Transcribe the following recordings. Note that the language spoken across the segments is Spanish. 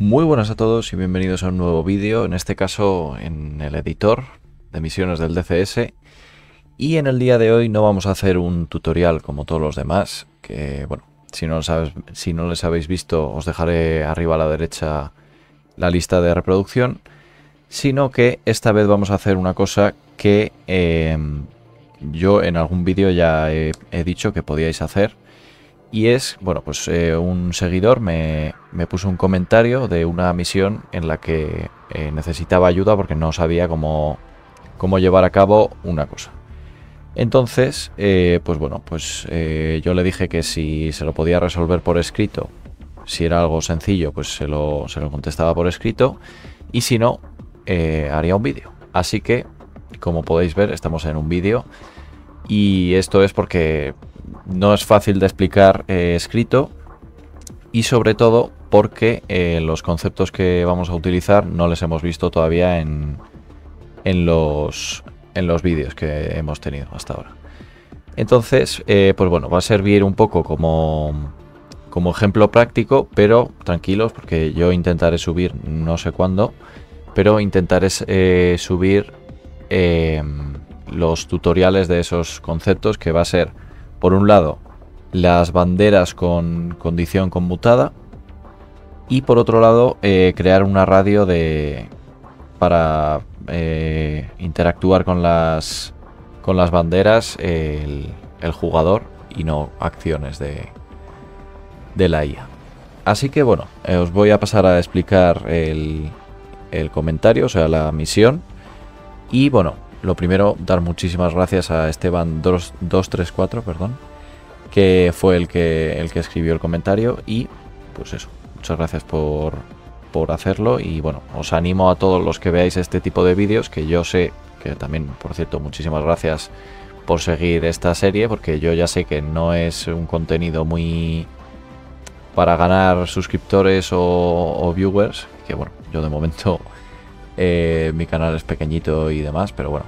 Muy buenas a todos y bienvenidos a un nuevo vídeo, en este caso en el editor de misiones del DCS. Y en el día de hoy no vamos a hacer un tutorial como todos los demás, que bueno, si no, sabes, si no les habéis visto os dejaré arriba a la derecha la lista de reproducción, sino que esta vez vamos a hacer una cosa que em, yo en algún vídeo ya he dicho que podíais hacer, y es, bueno, pues eh, un seguidor me, puso un comentario de una misión en la que eh, necesitaba ayuda porque no sabía cómo, cómo llevar a cabo una cosa. Entonces, eh, pues bueno, pues yo le dije que si se lo podía resolver por escrito, si era algo sencillo, pues se lo, se lo contestaba por escrito, y si no, haría un vídeo. Así que, como podéis ver, estamos en un vídeo, y esto es porque no es fácil de explicar eh, escrito y sobre todo porque eh, los conceptos que vamos a utilizar no les hemos visto todavía en, en los, en los vídeos que hemos tenido hasta ahora. Entonces, eh, pues bueno, va a servir un poco como, como ejemplo práctico, pero tranquilos porque yo intentaré subir, no sé cuándo, pero intentaré subir los tutoriales de esos conceptos que va a ser por un lado, las banderas con condición conmutada y por otro lado, eh, crear una radio de para eh, interactuar con las con las banderas el, jugador y no acciones de, de la IA. Así que bueno, eh, os voy a pasar a explicar el, el comentario, o sea, la misión. Y bueno, lo primero, dar muchísimas gracias a Esteban234, perdón, que fue el que, el que escribió el comentario y pues eso, muchas gracias por, por hacerlo y bueno, os animo a todos los que veáis este tipo de vídeos, que yo sé que también, por cierto, muchísimas gracias por seguir esta serie, porque yo ya sé que no es un contenido muy para ganar suscriptores o viewers, que bueno, yo de momento eh, mi canal es pequeñito y demás, pero bueno.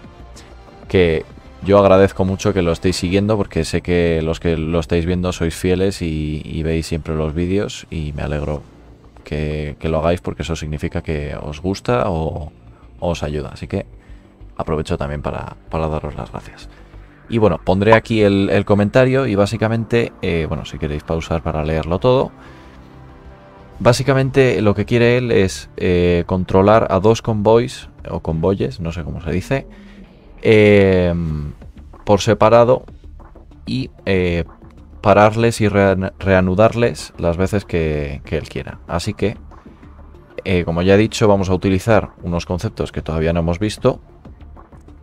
Que yo agradezco mucho que lo estéis siguiendo porque sé que los que lo estáis viendo sois fieles y, veis siempre los vídeos y me alegro que, lo hagáis porque eso significa que os gusta o, os ayuda. Así que aprovecho también para, daros las gracias. Y bueno, pondré aquí el, comentario y básicamente, eh, bueno, si queréis pausar para leerlo todo, Básicamente lo que quiere él es eh, controlar a dos convoys, o convoyes, no sé cómo se dice, em, por separado y eh, pararles y reanudarles las veces que, él quiera. Así que, eh, como ya he dicho, vamos a utilizar unos conceptos que todavía no hemos visto.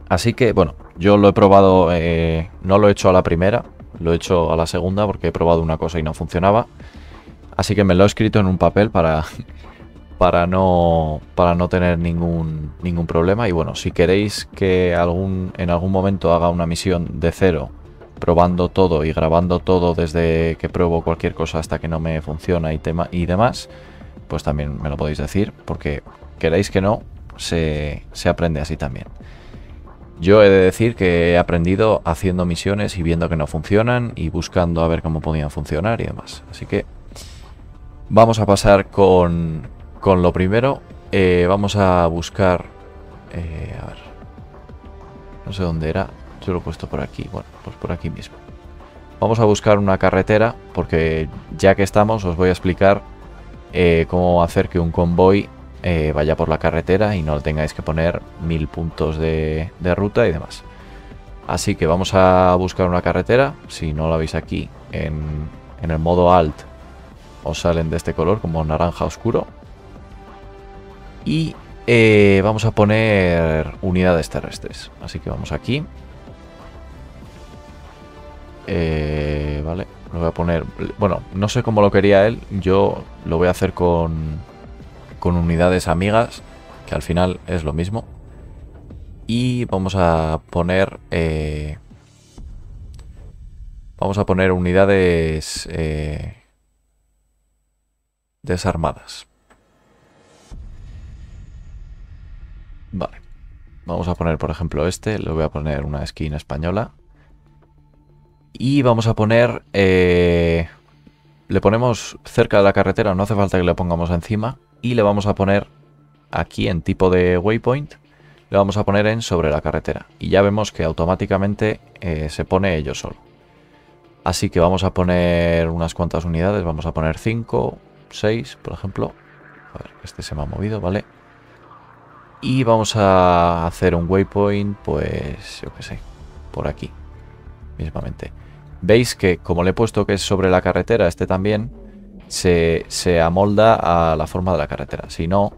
Así que, bueno, yo lo he probado, no lo he hecho a la primera, lo he hecho a la segunda porque he probado una cosa y no funcionaba. Así que me lo he escrito en un papel para, para, no, para no tener ningún, ningún problema. Y bueno, si queréis que algún, en algún momento haga una misión de cero, probando todo y grabando todo desde que pruebo cualquier cosa hasta que no me funciona y, tema, y demás, pues también me lo podéis decir, porque queréis que no, se, se aprende así también. Yo he de decir que he aprendido haciendo misiones y viendo que no funcionan y buscando a ver cómo podían funcionar y demás. Así que Vamos a pasar con, con lo primero. Eh, vamos a buscar... Eh, a ver. No sé dónde era. Yo lo he puesto por aquí. Bueno, pues por aquí mismo. Vamos a buscar una carretera porque ya que estamos os voy a explicar eh, cómo hacer que un convoy vaya por la carretera y no tengáis que poner mil puntos de, ruta y demás. Así que vamos a buscar una carretera. Si no la veis aquí en, en el modo alt os salen de este color como naranja oscuro. Y eh, vamos a poner unidades terrestres. Así que vamos aquí. Eh, vale, lo voy a poner... Bueno, no sé cómo lo quería él. Yo lo voy a hacer con, con unidades amigas, que al final es lo mismo. Y vamos a poner... Eh, vamos a poner unidades desarmadas. Vale. Vamos a poner, por ejemplo, este. Le voy a poner una skin española. Y vamos a poner... Eh, le ponemos cerca de la carretera, no hace falta que le pongamos encima. Y le vamos a poner aquí en tipo de waypoint, le vamos a poner en sobre la carretera. Y ya vemos que automáticamente eh, se pone ello solo. Así que vamos a poner unas cuantas unidades, vamos a poner 5, 6, por ejemplo. Este se me ha movido, ¿vale? Y vamos a hacer un waypoint, pues, yo qué sé, por aquí, mismamente. Veis que como le he puesto que es sobre la carretera, este también se, se amolda a la forma de la carretera. Si no,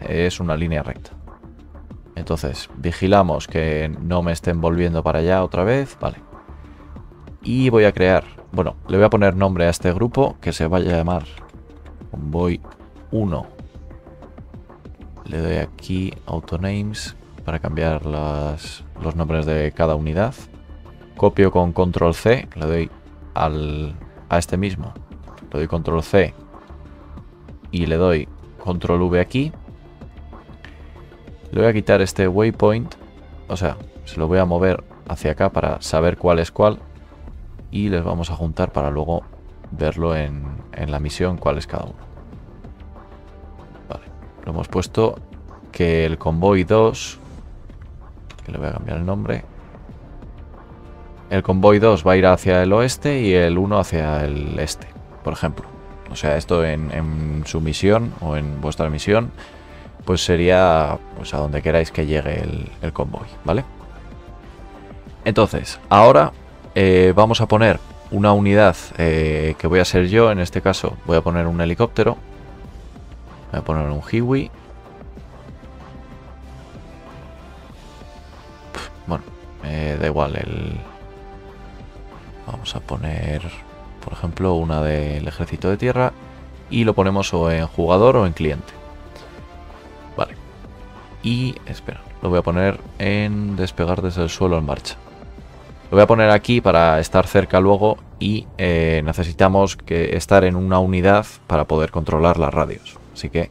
es una línea recta. Entonces, vigilamos que no me estén volviendo para allá otra vez. Vale. Y voy a crear, bueno, le voy a poner nombre a este grupo que se vaya a llamar Convoy 1. Le doy aquí Autonames para cambiar los nombres de cada unidad. Copio con Control C, le doy al, a este mismo. Le doy Control C y le doy Control V aquí. Le voy a quitar este waypoint, o sea, se lo voy a mover hacia acá para saber cuál es cuál y les vamos a juntar para luego verlo en, en la misión cuál es cada uno. Vale, lo hemos puesto que el convoy 2, que le voy a cambiar el nombre, el convoy 2 va a ir hacia el oeste y el 1 hacia el este, por ejemplo. O sea, esto en, su misión o en vuestra misión, pues sería pues a donde queráis que llegue el convoy, ¿vale? Entonces, ahora eh, vamos a poner una unidad eh, que voy a ser yo, en este caso voy a poner un helicóptero. Voy a poner un Hiwi. Bueno, da igual el... Vamos a poner, por ejemplo, una del ejército de tierra y lo ponemos o en jugador o en cliente. Vale. Y, espera, lo voy a poner en despegar desde el suelo en marcha. Lo voy a poner aquí para estar cerca luego y eh, necesitamos estar en una unidad para poder controlar las radios. Así que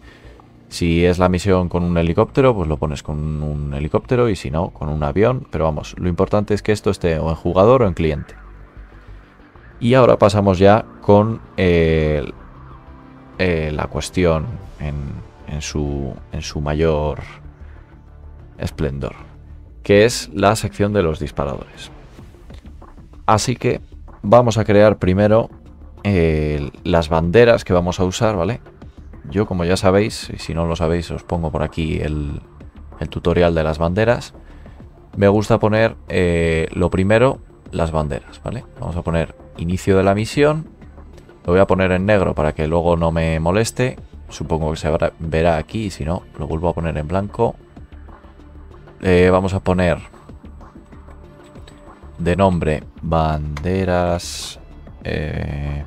si es la misión con un helicóptero, pues lo pones con un helicóptero y si no, con un avión. Pero vamos, lo importante es que esto esté o en jugador o en cliente. Y ahora pasamos ya con eh, eh, la cuestión en, su, en su mayor esplendor, que es la sección de los disparadores. Así que vamos a crear primero eh, las banderas que vamos a usar, ¿vale? Yo, como ya sabéis, y si no lo sabéis, os pongo por aquí el, tutorial de las banderas. Me gusta poner eh, lo primero, las banderas, ¿vale? Vamos a poner inicio de la misión. Lo voy a poner en negro para que luego no me moleste. Supongo que se verá aquí, si no, lo vuelvo a poner en blanco. Eh, vamos a poner de nombre banderas eh,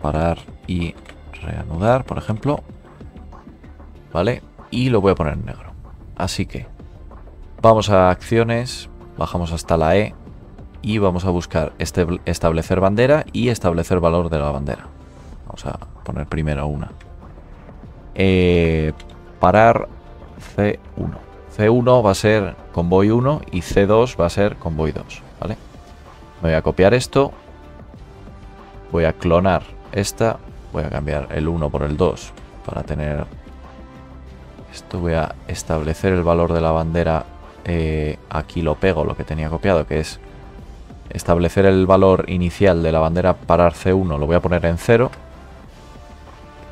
parar y reanudar por ejemplo vale y lo voy a poner en negro. Así que vamos a acciones bajamos hasta la E y vamos a buscar este, establecer bandera y establecer valor de la bandera. Vamos a poner primero una. Eh, parar C1 C1 va a ser convoy 1 y C2 va a ser convoy 2, ¿vale? Voy a copiar esto, voy a clonar esta, voy a cambiar el 1 por el 2 para tener esto, voy a establecer el valor de la bandera, eh, aquí lo pego, lo que tenía copiado, que es establecer el valor inicial de la bandera parar C1, lo voy a poner en 0,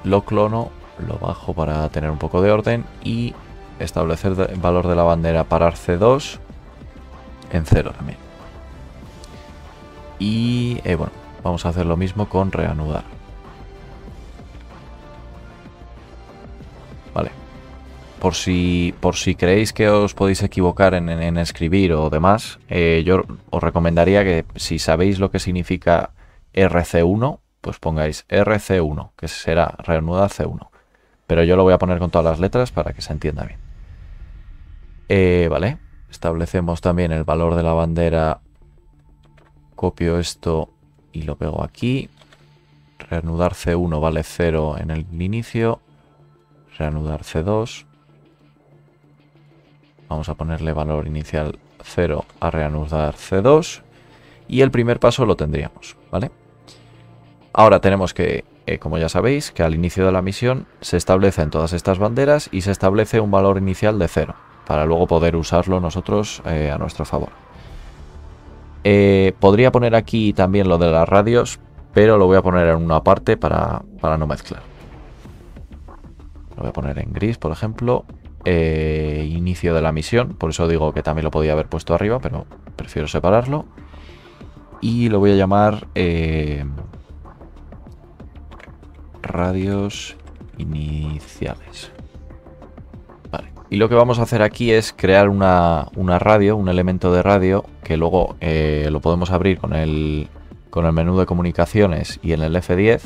lo clono, lo bajo para tener un poco de orden y establecer el valor de la bandera parar C2 en 0 también. Y eh, bueno, vamos a hacer lo mismo con reanudar. Vale. Por si, por si creéis que os podéis equivocar en, escribir o demás, eh, yo os recomendaría que si sabéis lo que significa RC1, pues pongáis RC1, que será reanudar C1. Pero yo lo voy a poner con todas las letras para que se entienda bien. Eh, vale, establecemos también el valor de la bandera. Copio esto y lo pego aquí. Reanudar C1 vale 0 en el inicio. Reanudar C2. Vamos a ponerle valor inicial 0 a reanudar C2. Y el primer paso lo tendríamos, ¿vale? Ahora tenemos que, eh, como ya sabéis, que al inicio de la misión se establecen todas estas banderas y se establece un valor inicial de cero, para luego poder usarlo nosotros eh, a nuestro favor. Eh, podría poner aquí también lo de las radios, pero lo voy a poner en una parte para, para no mezclar. Lo voy a poner en gris, por ejemplo. inicio de la misión, por eso digo que también lo podía haber puesto arriba, pero prefiero separarlo. Y lo voy a llamar radios iniciales. Y lo que vamos a hacer aquí es crear una, radio, un elemento de radio, que luego eh, lo podemos abrir con el, con el menú de comunicaciones y en el F10.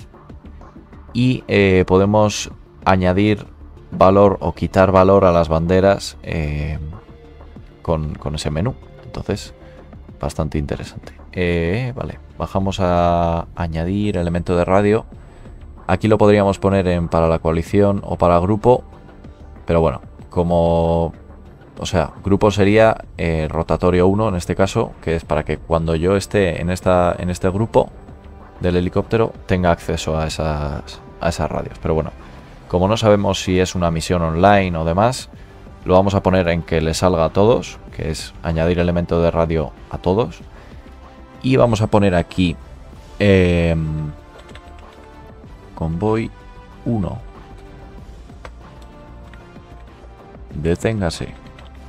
Y eh, podemos añadir valor o quitar valor a las banderas eh, con, con, ese menú. Entonces, bastante interesante. vale, bajamos a añadir elemento de radio Aquí lo podríamos poner en para la coalición o para grupo. Pero bueno, como... O sea, grupo sería eh, rotatorio 1 en este caso, que es para que cuando yo esté en, esta, en este grupo del helicóptero tenga acceso a esas, a esas radios. Pero bueno, como no sabemos si es una misión online o demás, lo vamos a poner en que le salga a todos, que es añadir elemento de radio a todos. Y vamos a poner aquí... Eh, Convoy 1. Deténgase.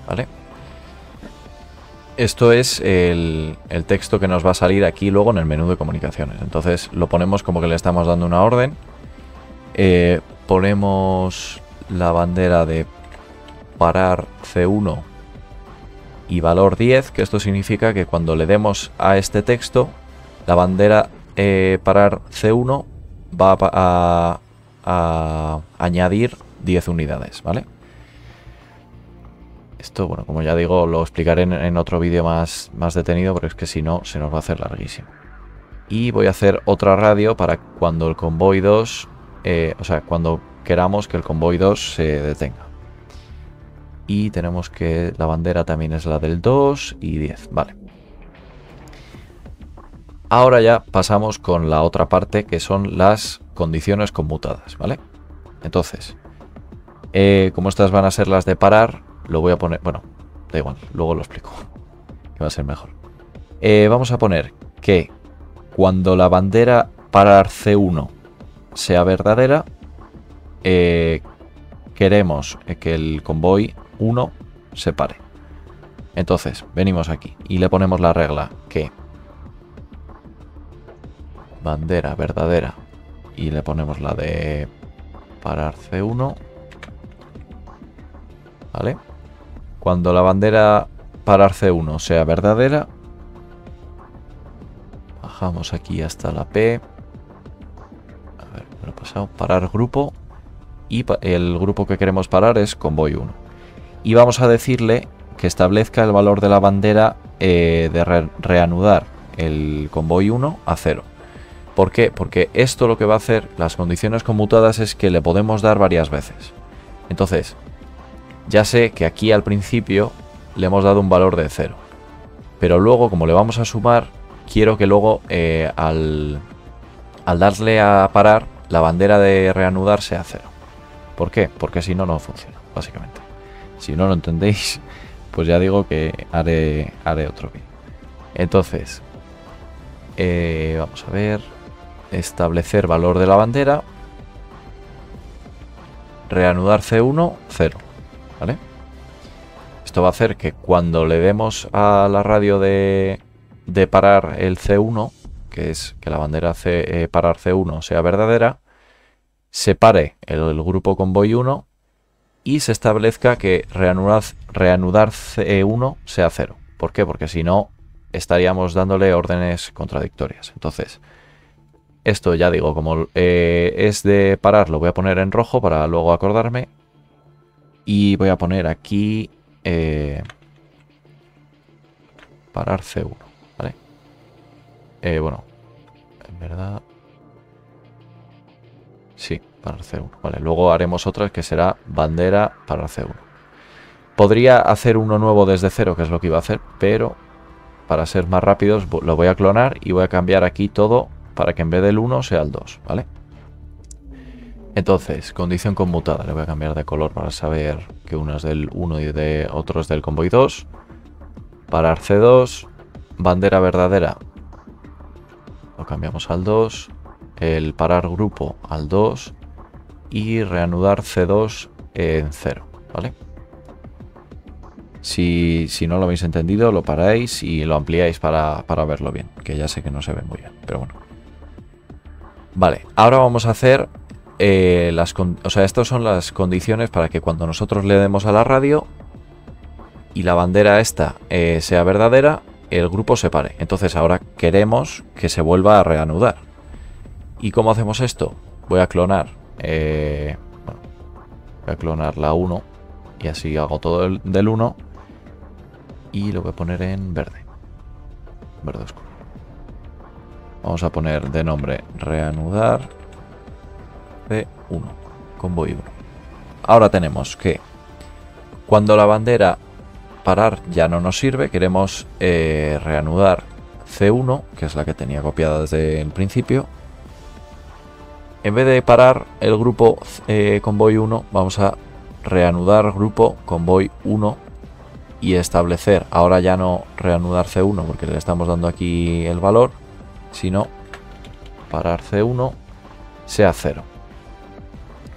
¿Vale? Esto es el, texto que nos va a salir aquí luego en el menú de comunicaciones. Entonces lo ponemos como que le estamos dando una orden. Eh, ponemos la bandera de parar C1 y valor 10, que esto significa que cuando le demos a este texto, la bandera eh, parar C1 va a, añadir 10 unidades, ¿vale? Esto, bueno, como ya digo, lo explicaré en, otro vídeo más, más detenido, pero es que si no, se nos va a hacer larguísimo. Y voy a hacer otra radio para cuando el convoy 2, eh, o sea, cuando queramos que el convoy 2 se detenga. Y tenemos que la bandera también es la del 2 y 10, vale. Ahora ya pasamos con la otra parte que son las condiciones conmutadas, ¿vale? Entonces, eh, como estas van a ser las de parar, lo voy a poner... Bueno, da igual, luego lo explico, que va a ser mejor. Eh, vamos a poner que cuando la bandera parar C1 sea verdadera, eh, queremos que el convoy 1 se pare. Entonces, venimos aquí y le ponemos la regla que bandera verdadera y le ponemos la de parar C1 ¿vale? Cuando la bandera parar C1 sea verdadera bajamos aquí hasta la P. A ver, me lo he pasado. Parar grupo. Y el grupo que queremos parar es convoy 1 y vamos a decirle que establezca el valor de la bandera eh, de reanudar el convoy 1 a 0 ¿Por qué? Porque esto lo que va a hacer, las condiciones conmutadas, es que le podemos dar varias veces. Entonces, ya sé que aquí al principio le hemos dado un valor de 0. Pero luego, como le vamos a sumar, quiero que luego eh, al, al darle a parar, la bandera de reanudar sea 0. ¿Por qué? Porque si no, no funciona, básicamente. Si no lo entendéis, pues ya digo que haré, haré otro vídeo. Entonces, eh, vamos a ver establecer valor de la bandera, reanudar C1, 0, ¿vale? Esto va a hacer que cuando le demos a la radio de, parar el C1, que es que la bandera C, eh, parar C1 sea verdadera, se pare el, grupo convoy 1 y se establezca que reanudar, reanudar C1 sea 0. ¿Por qué? Porque si no, estaríamos dándole órdenes contradictorias. Entonces, esto ya digo, como eh, es de parar, lo voy a poner en rojo para luego acordarme. Y voy a poner aquí... Eh, parar C1, ¿vale? Eh, bueno, en verdad... Sí, parar C1, ¿vale? Luego haremos otra que será bandera parar C1. Podría hacer uno nuevo desde cero, que es lo que iba a hacer, pero para ser más rápidos lo voy a clonar y voy a cambiar aquí todo para que en vez del 1 sea el 2, ¿vale? Entonces, condición conmutada. Le voy a cambiar de color para saber que uno es del 1 y de otro es del convoy 2. Parar C2. Bandera verdadera. Lo cambiamos al 2. El parar grupo al 2. Y reanudar C2 en 0, ¿vale? Si, no lo habéis entendido, lo paráis y lo ampliáis para, para verlo bien. Que ya sé que no se ve muy bien, pero bueno. Vale, ahora vamos a hacer eh, las, o sea, estas son las condiciones para que cuando nosotros le demos a la radio y la bandera esta eh, sea verdadera, el grupo se pare. Entonces ahora queremos que se vuelva a reanudar. ¿Y cómo hacemos esto? Voy a clonar. Eh, voy a clonar la 1 y así hago todo el, del 1 y lo voy a poner en verde. Verde oscuro. Vamos a poner de nombre reanudar 1 convoy 1. Ahora tenemos que cuando la bandera parar ya no nos sirve, queremos eh, reanudar C1, que es la que tenía copiada desde el principio. En vez de parar el grupo eh, convoy 1, vamos a reanudar grupo convoy 1 y establecer, ahora ya no reanudar C1 porque le estamos dando aquí el valor, sino parar C1 sea 0.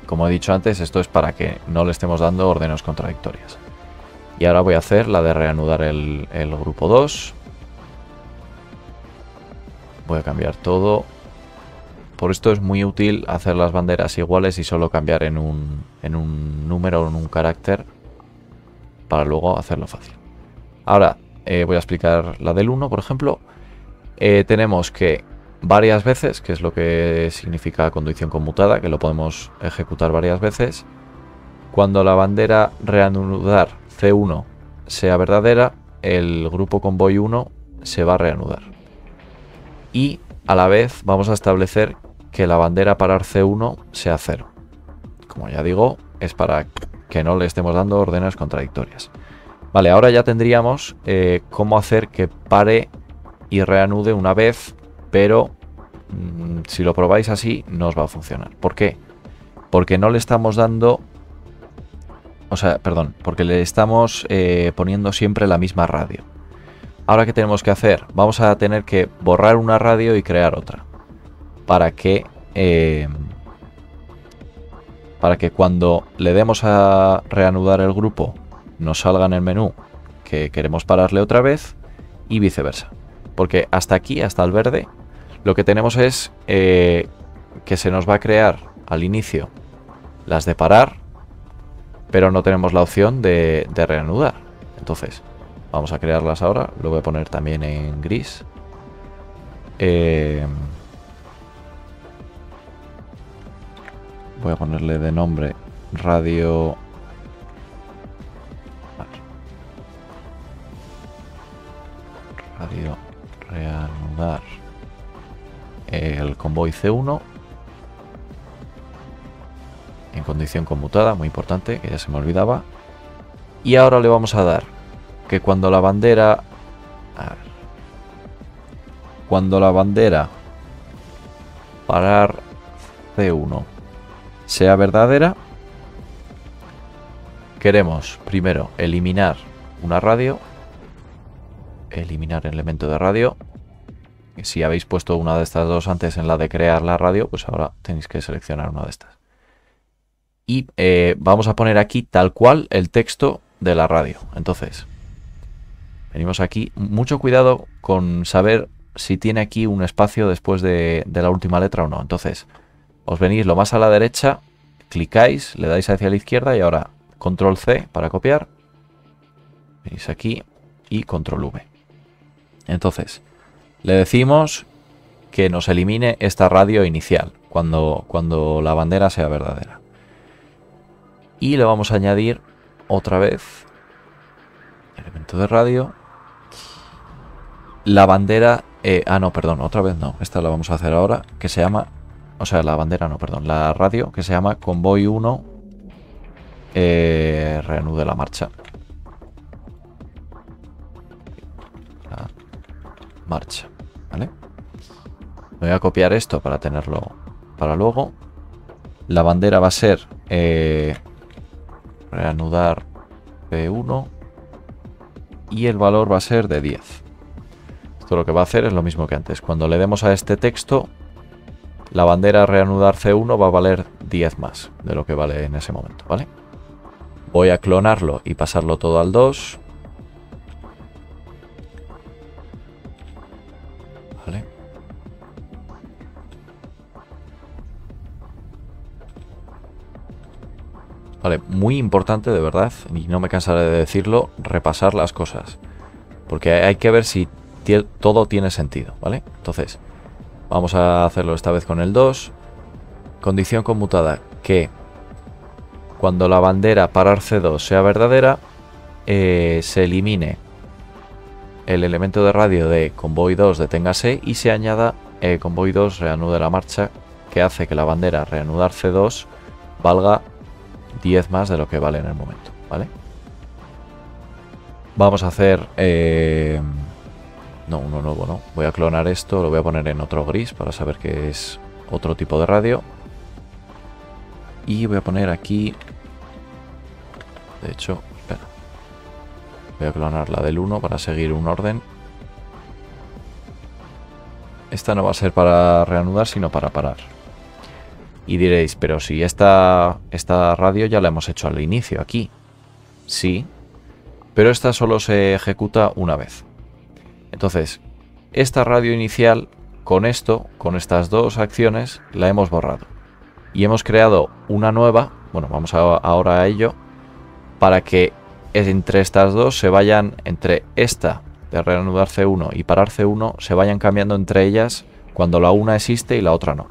Como he dicho antes, esto es para que no le estemos dando órdenes contradictorias. Y ahora voy a hacer la de reanudar el, grupo 2. Voy a cambiar todo. Por esto es muy útil hacer las banderas iguales y solo cambiar en un, en un número o en un carácter para luego hacerlo fácil. Ahora eh, voy a explicar la del 1, por ejemplo. Eh, tenemos que varias veces, que es lo que significa condición conmutada, que lo podemos ejecutar varias veces. Cuando la bandera reanudar C1 sea verdadera, el grupo convoy 1 se va a reanudar. Y a la vez vamos a establecer que la bandera parar C1 sea 0. Como ya digo, es para que no le estemos dando órdenes contradictorias. Vale, ahora ya tendríamos eh, cómo hacer que pare y reanude una vez pero mm, si lo probáis así no os va a funcionar. ¿Por qué? Porque no le estamos dando... O sea, perdón, porque le estamos eh, poniendo siempre la misma radio. Ahora, ¿qué tenemos que hacer? Vamos a tener que borrar una radio y crear otra. Para que... Eh, para que cuando le demos a reanudar el grupo nos salga en el menú que queremos pararle otra vez y viceversa. Porque hasta aquí, hasta el verde, lo que tenemos es eh, que se nos va a crear al inicio las de parar, pero no tenemos la opción de, reanudar. Entonces, vamos a crearlas ahora. Lo voy a poner también en gris. Eh, voy a ponerle de nombre radio radio reanudar el convoy C1 en condición conmutada, muy importante, que ya se me olvidaba. Y ahora le vamos a dar que cuando la bandera... cuando la bandera parar C1 sea verdadera, queremos primero eliminar una radio, eliminar el elemento de radio, si habéis puesto una de estas dos antes en la de crear la radio, pues ahora tenéis que seleccionar una de estas. Y eh, vamos a poner aquí tal cual el texto de la radio. Entonces, venimos aquí. Mucho cuidado con saber si tiene aquí un espacio después de, de la última letra o no. Entonces, os venís lo más a la derecha, clicáis, le dais hacia la izquierda y ahora control C para copiar. Venís aquí y control V. Entonces, le decimos que nos elimine esta radio inicial cuando, cuando la bandera sea verdadera. Y le vamos a añadir otra vez elemento de radio. La bandera... Eh, ah, no, perdón, otra vez no. Esta la vamos a hacer ahora, que se llama... O sea, la bandera no, perdón. La radio, que se llama Convoy 1 eh, reanude la marcha. La marcha. Voy a copiar esto para tenerlo para luego. La bandera va a ser eh, reanudar P1 y el valor va a ser de 10. Esto lo que va a hacer es lo mismo que antes. Cuando le demos a este texto, la bandera reanudar C1 va a valer 10 más de lo que vale en ese momento, ¿vale? Voy a clonarlo y pasarlo todo al 2. Vale. Muy importante de verdad, y no me cansaré de decirlo, repasar las cosas. Porque hay que ver si todo tiene sentido, ¿vale? Entonces, vamos a hacerlo esta vez con el 2. Condición conmutada, que cuando la bandera parar C2 sea verdadera, eh, se elimine el elemento de radio de convoy 2 deténgase y se añada eh, convoy 2 reanude la marcha, que hace que la bandera reanudar C2 valga 10 más de lo que vale en el momento, ¿vale? Vamos a hacer... Eh, no, uno nuevo no. Voy a clonar esto, lo voy a poner en otro gris para saber que es otro tipo de radio. Y voy a poner aquí... De hecho. Voy a clonar la del 1 para seguir un orden. Esta no va a ser para reanudar, sino para parar. Y diréis, pero si esta, esta radio ya la hemos hecho al inicio, aquí. Sí, pero esta solo se ejecuta una vez. Entonces, esta radio inicial, con esto, con estas dos acciones, la hemos borrado. Y hemos creado una nueva, bueno, vamos ahora a ello, para que entre estas dos se vayan, entre esta de reanudar C1 y parar C1, se vayan cambiando entre ellas cuando la una existe y la otra no.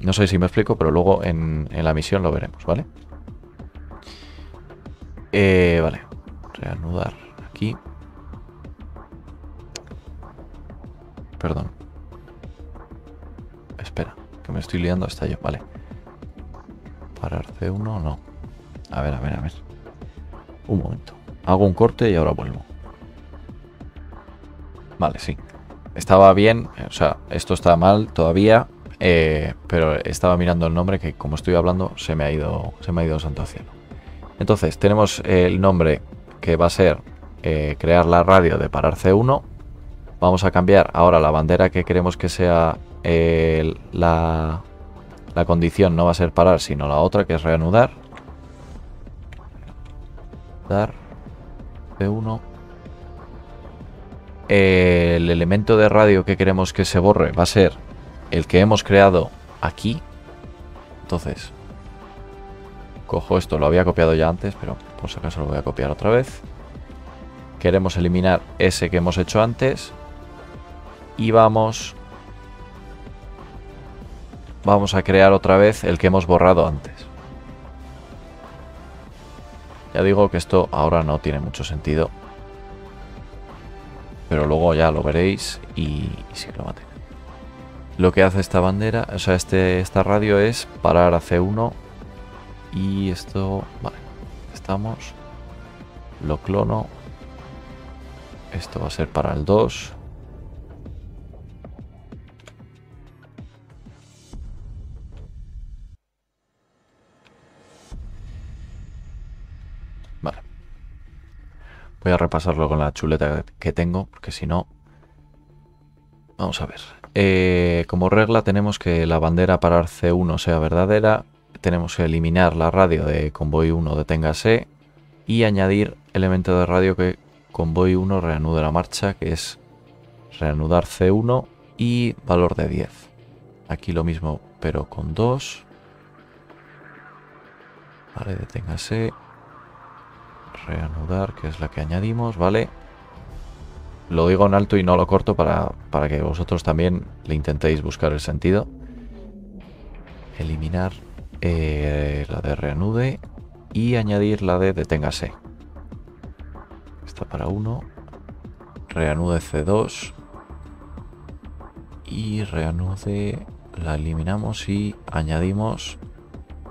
No sé si me explico, pero luego en, la misión lo veremos, ¿vale? Eh, vale, reanudar aquí. Perdón. Espera, que me estoy liando hasta yo, vale. Parar C1, no. A ver, a ver, a ver. Un momento. Hago un corte y ahora vuelvo. Vale, sí. Estaba bien, o sea, esto está mal todavía, eh, pero estaba mirando el nombre que como estoy hablando se me ha ido, se me ha ido santo cielo. Entonces tenemos el nombre que va a ser eh, crear la radio de parar C1. Vamos a cambiar ahora la bandera que queremos que sea eh, la, la condición no va a ser parar sino la otra que es reanudar. Dar C1 el elemento de radio que queremos que se borre va a ser el que hemos creado aquí. Entonces, cojo esto, lo había copiado ya antes, pero por si acaso lo voy a copiar otra vez. Queremos eliminar ese que hemos hecho antes. Y vamos... Vamos a crear otra vez el que hemos borrado antes. Ya digo que esto ahora no tiene mucho sentido. Pero luego ya lo veréis y, sí que lo mate. Lo que hace esta bandera, o sea, este, esta radio es parar a C1 y esto, vale, estamos, lo clono, esto va a ser para el 2. Voy a repasarlo con la chuleta que tengo, porque si no... Vamos a ver. Eh, como regla tenemos que la bandera parar C1 sea verdadera, tenemos que eliminar la radio de convoy 1 deténgase y añadir elemento de radio que convoy 1 reanude la marcha, que es reanudar C1 y valor de 10. Aquí lo mismo, pero con 2. Vale, deténgase. Reanudar, que es la que añadimos, ¿vale? Lo digo en alto y no lo corto para, que vosotros también le intentéis buscar el sentido. Eliminar eh, la de reanude y añadir la de deténgase. Está para uno. Reanude C2. Y reanude la eliminamos y añadimos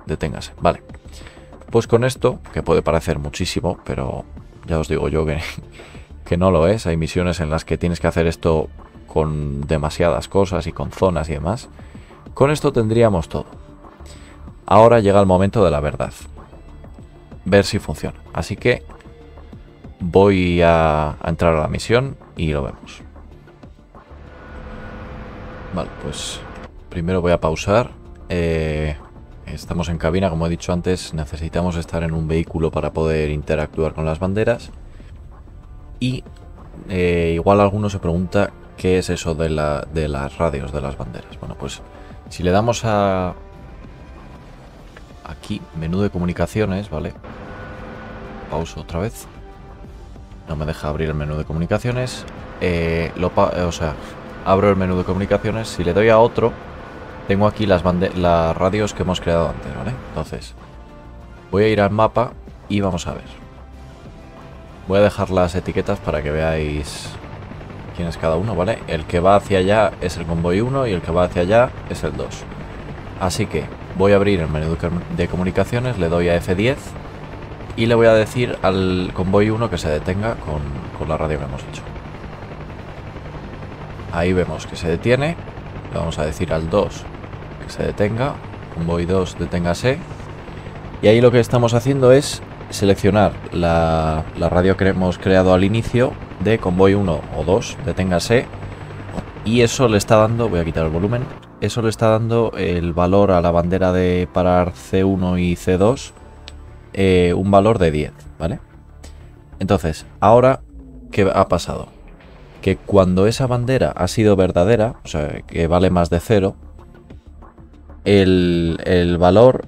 deténgase. Vale. Pues con esto, que puede parecer muchísimo, pero ya os digo yo que que no lo es. Hay misiones en las que tienes que hacer esto con demasiadas cosas y con zonas y demás. Con esto tendríamos todo. Ahora llega el momento de la verdad. Ver si funciona. Así que voy a, entrar a la misión y lo vemos. Vale, pues primero voy a pausar. Eh, estamos en cabina, como he dicho antes, necesitamos estar en un vehículo para poder interactuar con las banderas. Y eh, igual alguno se pregunta qué es eso de, la, de las radios de las banderas. Bueno, pues si le damos a... Aquí, menú de comunicaciones, ¿vale? Pauso otra vez. No me deja abrir el menú de comunicaciones. Eh, o sea, abro el menú de comunicaciones. Si le doy a otro, tengo aquí las, radios que hemos creado antes, ¿vale? Entonces, voy a ir al mapa y vamos a ver. Voy a dejar las etiquetas para que veáis quién es cada uno, ¿vale? El que va hacia allá es el convoy 1 y el que va hacia allá es el 2. Así que voy a abrir el menú de comunicaciones, le doy a F10 y le voy a decir al convoy 1 que se detenga con, con la radio que hemos hecho. Ahí vemos que se detiene. Le vamos a decir al 2 que se detenga. Convoy 2 deténgase. Y ahí lo que estamos haciendo es seleccionar la, radio que hemos creado al inicio de convoy 1 o 2, deténgase. Y eso le está dando, voy a quitar el volumen, eso le está dando el valor a la bandera de parar C1 y C2, eh, un valor de 10, ¿vale? Entonces, ahora, ¿qué ha pasado? Que cuando esa bandera ha sido verdadera, o sea, que vale más de 0, el, el valor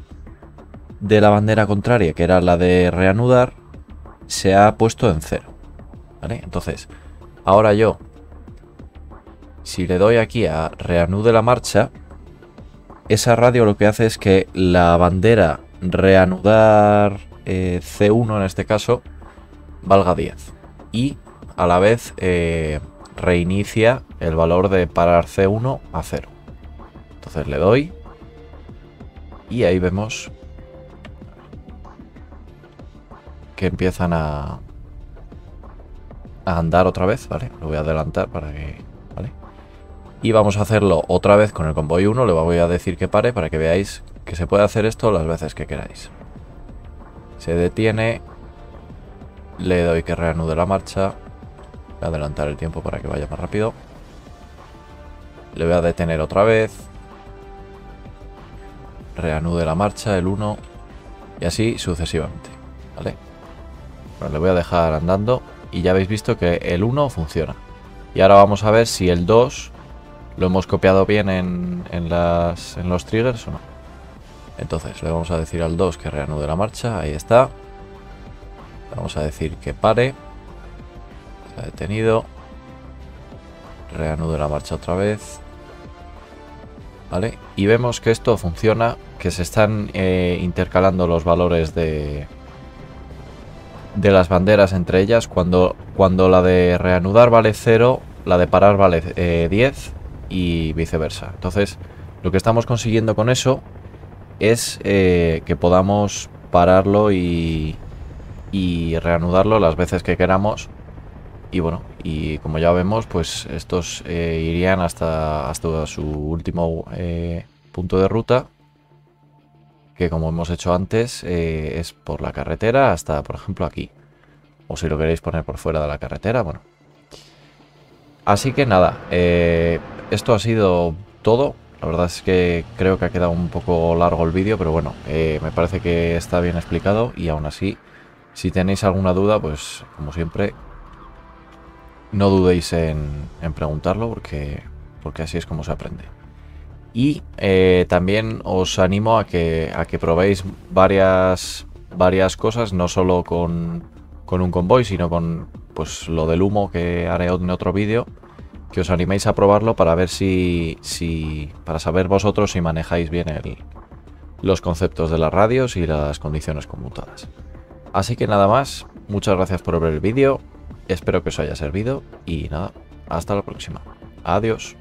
de la bandera contraria, que era la de reanudar, se ha puesto en cero. ¿Vale? Entonces, ahora yo, si le doy aquí a reanude la marcha, esa radio lo que hace es que la bandera reanudar eh, C1 en este caso valga 10. Y a la vez eh, reinicia el valor de parar C1 a 0. Entonces le doy y ahí vemos que empiezan a, andar otra vez, ¿vale? Lo voy a adelantar para que... ¿vale? Y vamos a hacerlo otra vez con el convoy 1, le voy a decir que pare para que veáis que se puede hacer esto las veces que queráis. Se detiene, le doy que reanude la marcha, voy a adelantar el tiempo para que vaya más rápido. Le voy a detener otra vez, reanude la marcha, el 1, y así sucesivamente, ¿vale? Bueno, le voy a dejar andando y ya habéis visto que el 1 funciona. Y ahora vamos a ver si el 2 lo hemos copiado bien en, las, en los triggers o no. Entonces le vamos a decir al 2 que reanude la marcha, ahí está. vamos a decir que pare. Se ha detenido. Reanude la marcha otra vez. ¿Vale? Y vemos que esto funciona, que se están eh, intercalando los valores de, de las banderas entre ellas. Cuando, cuando la de reanudar vale 0, la de parar vale 10 eh, y viceversa. Entonces, lo que estamos consiguiendo con eso es eh, que podamos pararlo y, y reanudarlo las veces que queramos. Y bueno, y como ya vemos, pues estos irían hasta, hasta su último punto de ruta que como hemos hecho antes eh, es por la carretera hasta por ejemplo aquí. O si lo queréis poner por fuera de la carretera bueno. Así que nada eh, esto ha sido todo. La verdad es que creo que ha quedado un poco largo el vídeo pero bueno eh, me parece que está bien explicado y aún así si tenéis alguna duda pues como siempre no dudéis en, en preguntarlo porque, porque así es como se aprende y eh, también os animo a que, a que probéis varias, varias cosas, no solo con, un convoy, sino con pues, lo del humo que haré en otro vídeo. Que os animéis a probarlo para ver si, si para saber vosotros si manejáis bien el, los conceptos de las radios y las condiciones conmutadas. Así que nada más, muchas gracias por ver el vídeo, espero que os haya servido y nada, hasta la próxima. Adiós.